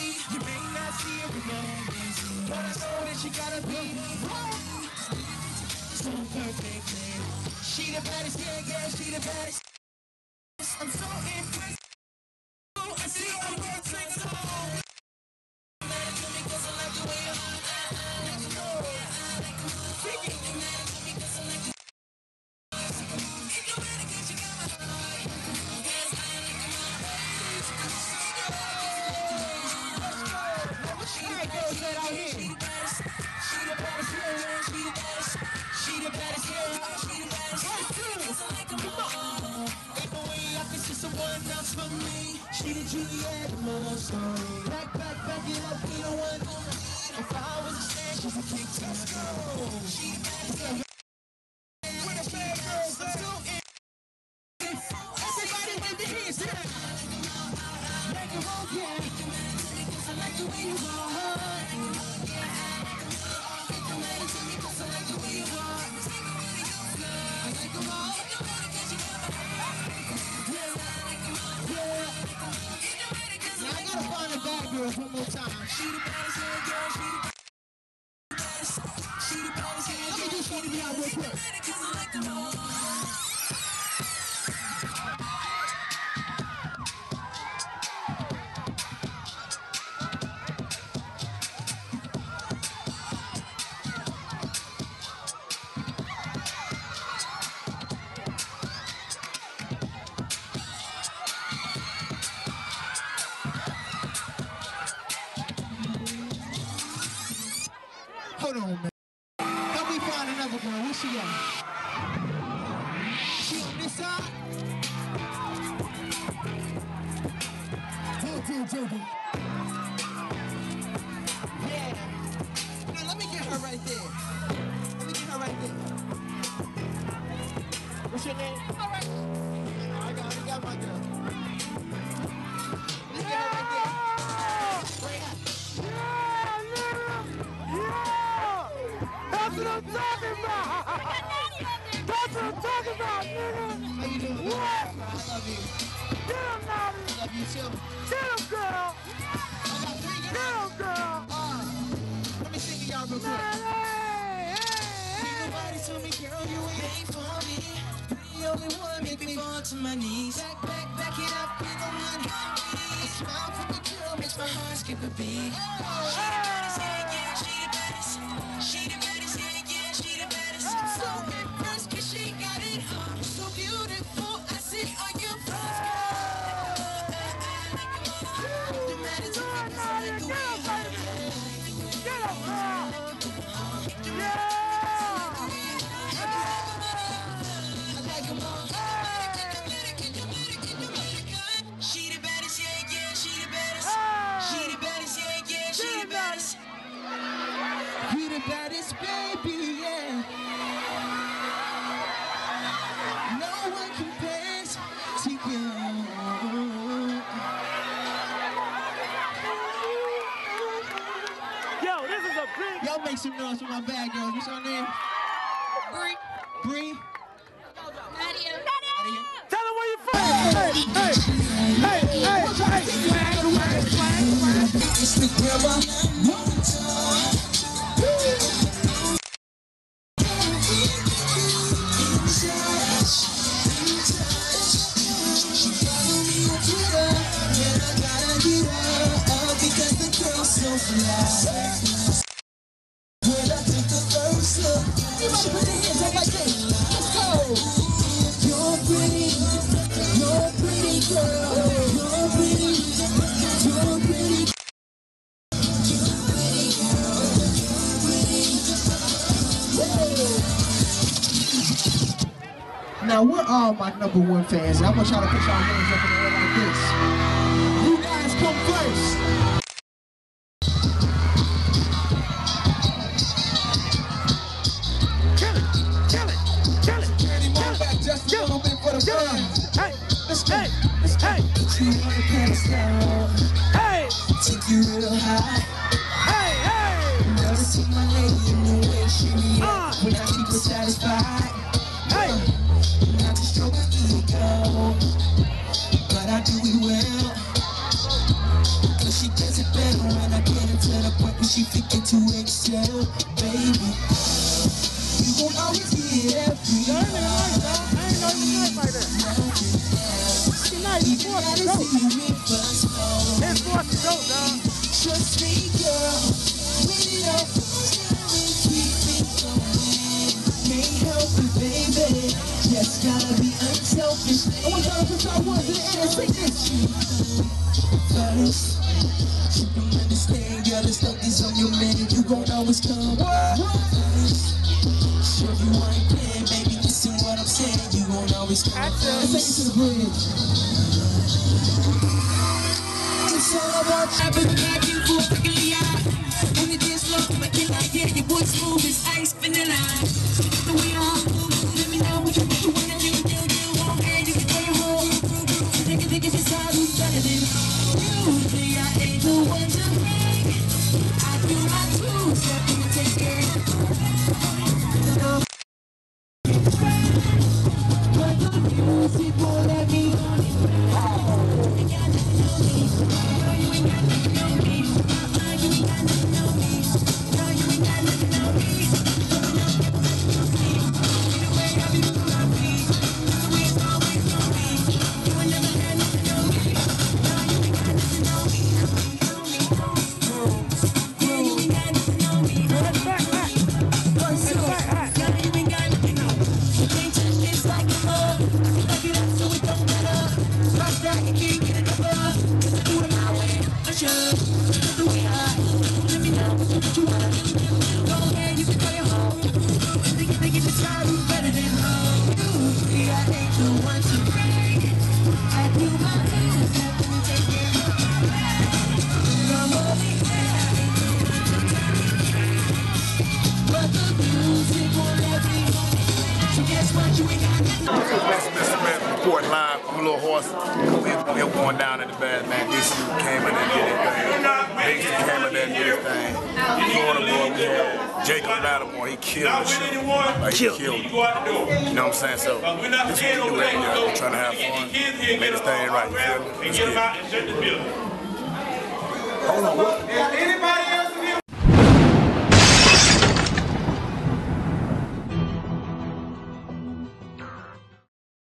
You may not see again, but I know that she gotta be so perfect. She the baddest, yeah, yeah, she the baddest. She the baddest, she the baddest, she the baddest, she the baddest, she the baddest, she the baddest. I like 'em all. Ain't no way I can see someone else for me. She the Juliet of my story. Back, back, back it up, you know what? If I was a stand, she's a king. Let's go. She the baddest, the? Everybody wave your hands, yeah. Make it roll, yeah. One more time. She the baddest, yeah, girl, she the baddest. She the baddest, yeah, Let me do something y'all real quick. Hold on, man. Help me find another girl. Where she at? She on this side? Joking, joking. Yeah. Now let me get her right there. Let me get her right there. What's your name? All right. Nigga! How you doing? What? I love you. Get him, Naughty! I love you too. Get him, girl! I got three him, girl! Uh, let me sing to y'all real quick. Hey, Ain't hey, nobody told me, girl, you ain't for me. The only one make me fall to my knees. Back, back, back it up, you the one. A smile from the girl makes my heart skip a beat. She the baddest, yeah, she the baddest. She the baddest, You baddest, baby, yeah. No one compares to you. Yo, this is a big... Y'all make some noise for my bad girl. What's her name? Bree. Bree. Nadia. Tell them where you from! Hey, hey, hey, hey, hey! Swag, swag, swag, swag! It's the grandma. Now, we're all my number one fans, I want y'all to put y'all hands up in the air like this. You guys come first. Hey, hey, hey! a pedestal. Hey, Take you real high. hey, hey, Never see my lady in the way she react Uh. when I keep her satisfied. I get her to the point where she forget to excel, baby. You won't always get every nigga nice, dog. I ain't know you nice like that. He nice. His You voice gotta is dope. see me first, no. His voice is dope, dog. Trust me, girl. When it all falls down and keep me going. Can't help it, baby. Just gotta be unselfish. I want y'all to put y'all words in the air and sing this. Fellas, gon' always come. Sure you ain't playing, baby. Listen what I'm saying. You gon' always come. Let's take it to the bridge. It's all about I've been back and forth like a lie. On the dance floor, but can I get your boy smooth as ice vanilla? Ain't got Smith reporting live from a little horse. We, we were going down in the bad man. DC came in and did his thing. Bigsy came in and did his thing. Florida boy, we had Jacob Latimore. He killed the shit. Like, he killed it. You know what I'm saying? So, this is what we do every year. We're trying to have fun. Make this thing right. You feel me? Let's get it. Hold on, what? Anybody